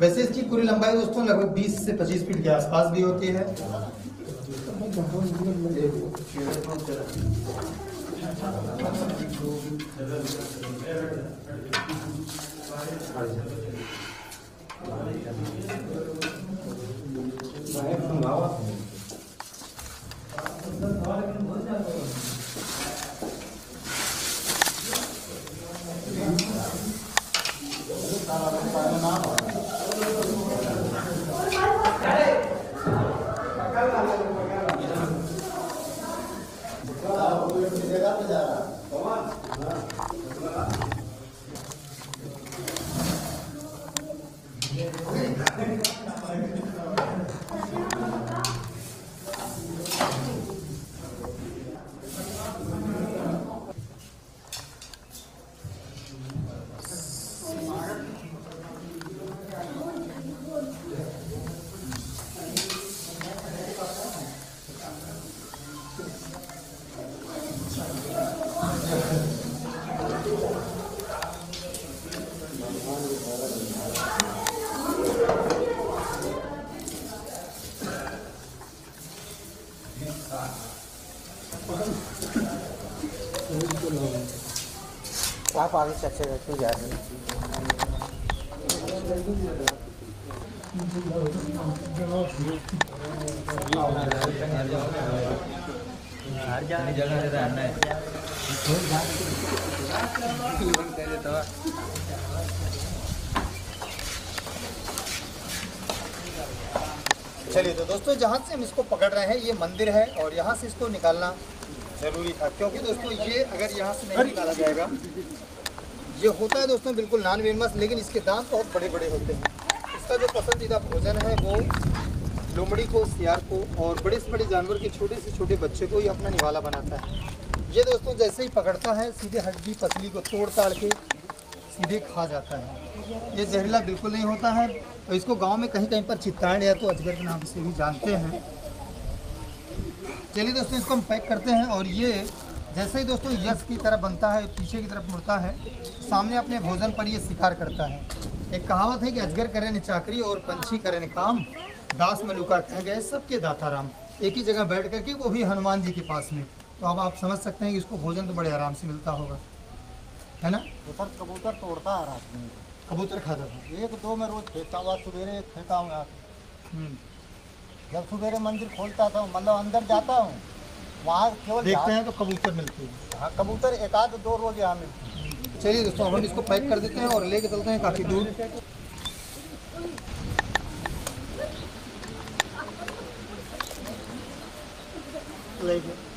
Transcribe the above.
वैसे इसकी पूरी लंबाई दोस्तों लगभग 20 से 25 फीट के आसपास भी होती है। 我买过菜。आप आगे जा रहे चलिए तो दोस्तों, जहाँ से हम इसको पकड़ रहे हैं, ये मंदिर है और यहाँ से इसको निकालना ज़रूरी था। क्योंकि दोस्तों ये अगर यहाँ से नहीं निकाला जाएगा ये होता है दोस्तों बिल्कुल नॉन वेनमस लेकिन इसके दांत बहुत बड़े बड़े होते हैं। इसका जो पसंदीदा भोजन है वो लोमड़ी को सियार को और बड़े से बड़े जानवर के छोटे से छोटे बच्चे को ही अपना निवाला बनाता है। ये दोस्तों जैसे ही पकड़ता है सीधे हड्डी पसली को तोड़ ताड़ के सीधे खा जाता है। ये जहरीला बिल्कुल नहीं होता है। और इसको गाँव में कहीं कहीं पर चित्ताड़ या तो अजगर के नाम से भी जानते हैं। चलिए दोस्तों इसको हम पैक करते हैं और ये जैसे ही दोस्तों यश की तरफ़ बनता है पीछे की तरफ़ मुड़ता है सामने अपने भोजन पर ये शिकार करता है। एक कहावत है कि अजगर करे न चाकरी और पंछी करे न काम। दास में लुका कह गए सबके दाता राम। एक ही जगह बैठ करके वो भी हनुमान जी के पास में। तो अब आप समझ सकते हैं कि इसको भोजन तो बड़े आराम से मिलता होगा। है ना? उधर कबूतर तोड़ता है रात में। कबूतर खाता था। एक दो मैं रोज फेंकता हुआ सवेरे एक फेंका हूँ यहाँ। हम्म। जब सुबेरे मंदिर खोलता था मतलब अंदर जाता हूँ वहाँ केवल देखते हैं तो कबूतर मिलते हैं। हाँ कबूतर एक आध दो रोज यहाँ मिलते हैं। चलिए दोस्तों हम इसको पैक कर देते हैं और लेके चलते हैं काफ़ी दूर। ले गए